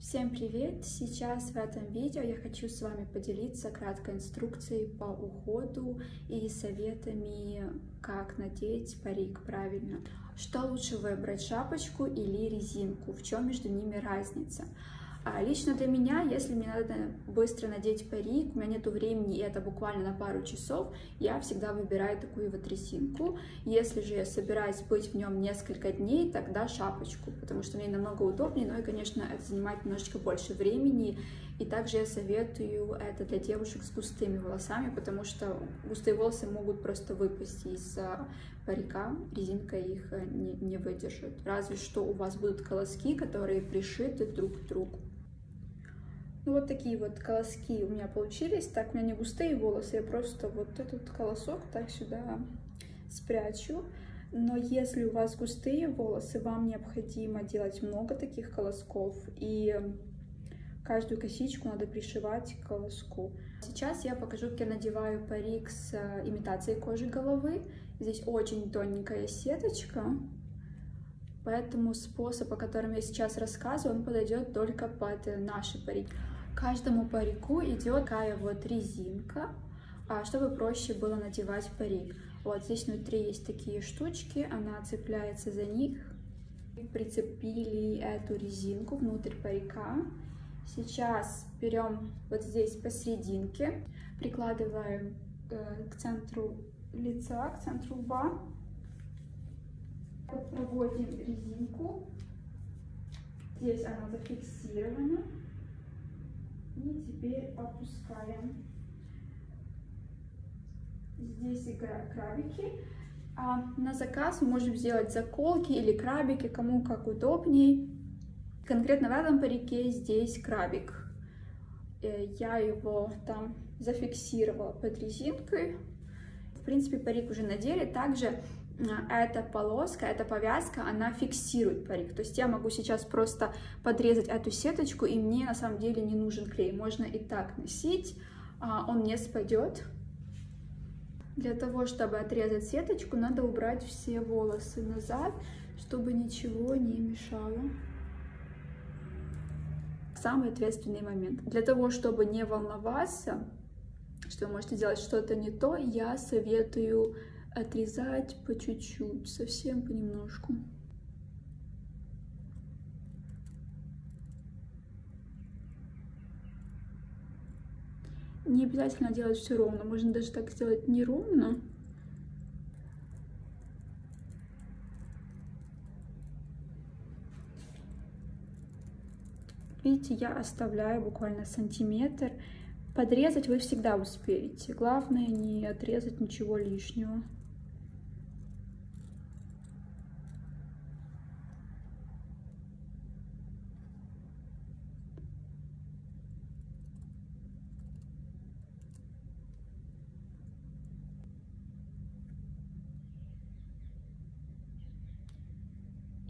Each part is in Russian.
Всем привет! Сейчас в этом видео я хочу с вами поделиться краткой инструкцией по уходу и советами, как надеть парик правильно. Что лучше выбрать, шапочку или резинку? В чем между ними разница? А лично для меня, если мне надо быстро надеть парик, у меня нет времени, и это буквально на пару часов, я всегда выбираю такую вот резинку. Если же я собираюсь быть в нем несколько дней, тогда шапочку, потому что мне намного удобнее, но и, конечно, это занимает немножечко больше времени. И также я советую это для девушек с густыми волосами, потому что густые волосы могут просто выпасть из парика, резинка их э, не, не выдержит. Разве что у вас будут колоски, которые пришиты друг к другу. Ну, вот такие вот колоски у меня получились. Так, у меня не густые волосы, я просто вот этот колосок так сюда спрячу. Но если у вас густые волосы, вам необходимо делать много таких колосков. И каждую косичку надо пришивать к колоску. Сейчас я покажу, как я надеваю парик с э, имитацией кожи головы. Здесь очень тоненькая сеточка. Поэтому способ, о котором я сейчас рассказываю, он подойдет только под наши парики. Каждому парику идет такая вот резинка, а, чтобы проще было надевать парик. Вот здесь внутри есть такие штучки, она цепляется за них. Прицепили эту резинку внутрь парика. Сейчас берем вот здесь посерединке, прикладываем э, к центру лица, к центру лба. Проводим резинку. Здесь она зафиксирована. И теперь опускаем. Здесь крабики. А на заказ мы можем сделать заколки или крабики, кому как удобней. Конкретно в этом парике здесь крабик. Э, я его там зафиксировала под резинкой. В принципе, парик уже надели. Также эта полоска, эта повязка, она фиксирует парик. То есть я могу сейчас просто подрезать эту сеточку, и мне на самом деле не нужен клей. Можно и так носить, а, он не спадет. Для того, чтобы отрезать сеточку, надо убрать все волосы назад, чтобы ничего не мешало. Самый ответственный момент. Для того, чтобы не волноваться, что вы можете делать что-то не то, я советую отрезать по чуть-чуть, совсем понемножку. Не обязательно делать все ровно, можно даже так сделать неровно. Видите, я оставляю буквально сантиметр. Подрезать вы всегда успеете. Главное не отрезать ничего лишнего.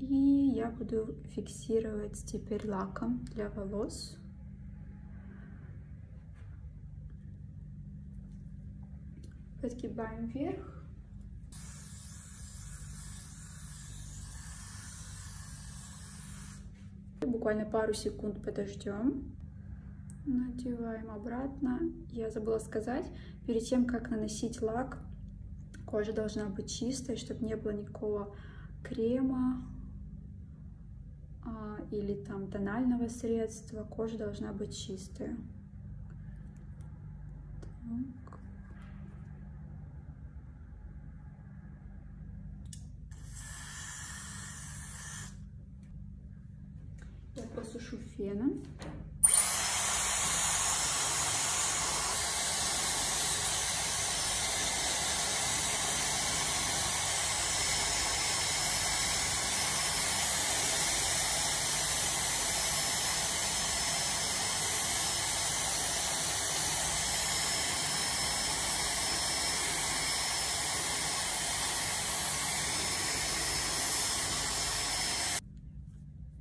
И я буду фиксировать теперь лаком для волос. Подгибаем вверх. Буквально пару секунд подождем. Надеваем обратно. Я забыла сказать, перед тем, как наносить лак, кожа должна быть чистой, чтобы не было никакого крема, или там тонального средства, кожа должна быть чистая. Я просушу феном.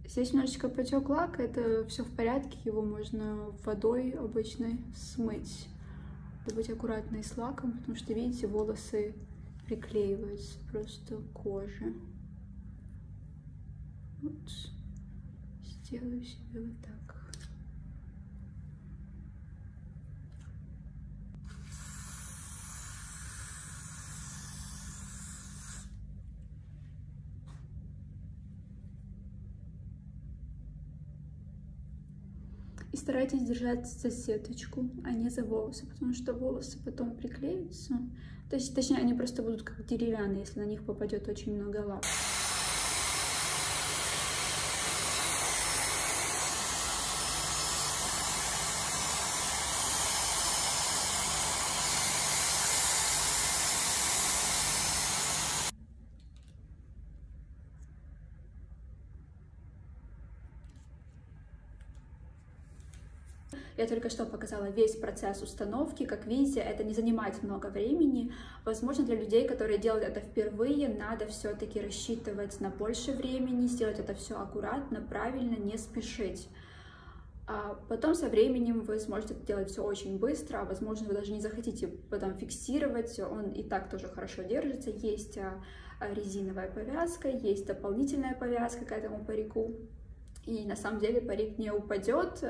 Здесь немножечко потек лак, это все в порядке, его можно водой обычной смыть. Быть аккуратной с лаком, потому что, видите, волосы приклеиваются просто к коже. Вот, сделаю себе вот так. И старайтесь держаться за сеточку, а не за волосы, потому что волосы потом приклеются. То есть, точнее, они просто будут как деревянные, если на них попадет очень много лак. Я только что показала весь процесс установки. Как видите, это не занимает много времени. Возможно, для людей, которые делают это впервые, надо все-таки рассчитывать на больше времени, сделать это все аккуратно, правильно, не спешить. А потом со временем вы сможете делать все очень быстро, а возможно, вы даже не захотите потом фиксировать, он и так тоже хорошо держится. Есть а, резиновая повязка, есть дополнительная повязка к этому парику. И на самом деле парик не упадет,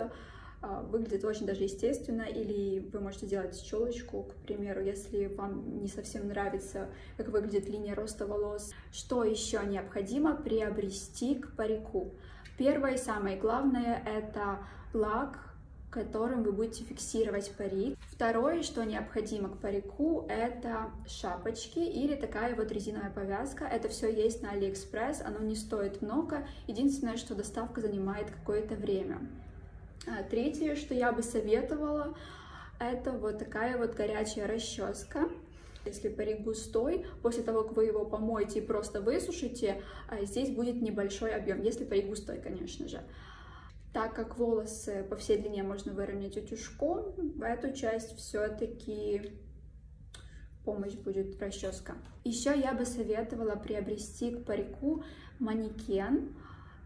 выглядит очень даже естественно, или вы можете делать челочку, к примеру, если вам не совсем нравится, как выглядит линия роста волос. Что еще необходимо приобрести к парику? Первое и самое главное — это лак, которым вы будете фиксировать парик. Второе, что необходимо к парику, это шапочки или такая вот резиновая повязка. Это все есть на Алиэкспресс, оно не стоит много. Единственное, что доставка занимает какое-то время. А, третье, что я бы советовала, это вот такая вот горячая расческа. Если парик густой, после того, как вы его помоете и просто высушите, а, здесь будет небольшой объем, если парик густой, конечно же. Так как волосы по всей длине можно выровнять утюжком, в эту часть все-таки помощь будет расческа. Еще я бы советовала приобрести к парику манекен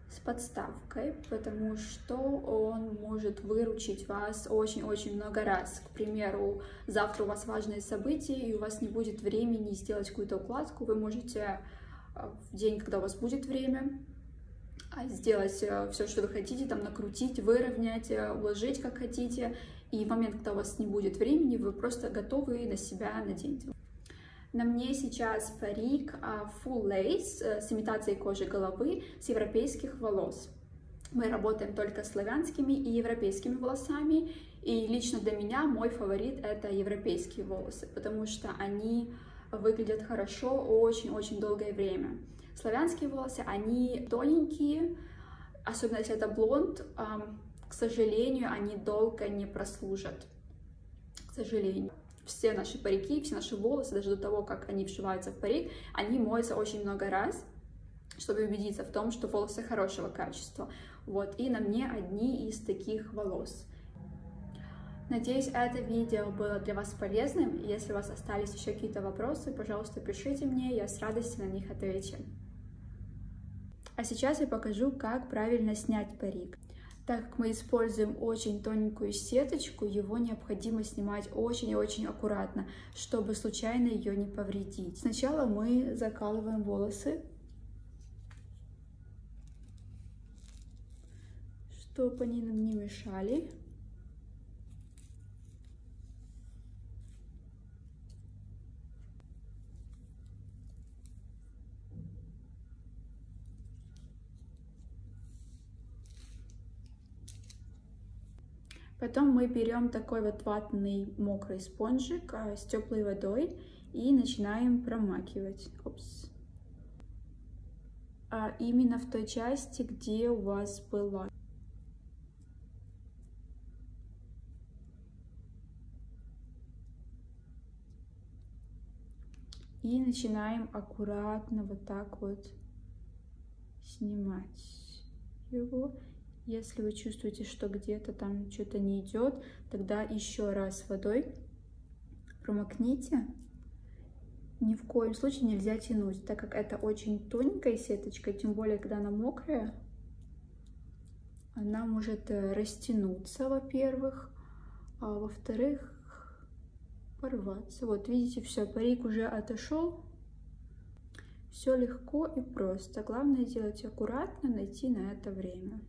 с подставкой, потому что он может выручить вас очень-очень много раз. К примеру, завтра у вас важное событие, и у вас не будет времени сделать какую-то укладку, вы можете э, в день, когда у вас будет время, а, сделать э, все, что вы хотите, там накрутить, выровнять, э, уложить, как хотите, и в момент, когда у вас не будет времени, вы просто готовы на себя надеть. На мне сейчас парик а, Full Lace э, с имитацией кожи головы с европейских волос. Мы работаем только с славянскими и европейскими волосами, и лично для меня мой фаворит это европейские волосы, потому что они выглядят хорошо очень-очень долгое время. Славянские волосы, они тоненькие, особенно если это блонд, к сожалению, они долго не прослужат, к сожалению все наши парики, все наши волосы, даже до того, как они вшиваются в парик, они моются очень много раз, чтобы убедиться в том, что волосы хорошего качества. Вот, и на мне одни из таких волос. Надеюсь, это видео было для вас полезным. Если у вас остались еще какие-то вопросы, пожалуйста, пишите мне, я с радостью на них отвечу. А сейчас я покажу, как правильно снять парик. Так как мы используем очень тоненькую сеточку, его необходимо снимать очень и очень аккуратно, чтобы случайно ее не повредить. Сначала мы закалываем волосы, чтобы они нам не мешали. Потом мы берем такой вот ватный мокрый спонжик а, с теплой водой и начинаем промакивать. Опс. А именно в той части, где у вас была. И начинаем аккуратно вот так вот снимать его. Если вы чувствуете, что где-то там что-то не идет, тогда еще раз водой промокните. Ни в коем случае нельзя тянуть, так как это очень тоненькая сеточка, тем более, когда она мокрая, она может э, растянуться, во-первых, а во-вторых, порваться. Вот, видите, все, парик уже отошел. Все легко и просто. Главное делать аккуратно, найти на это время.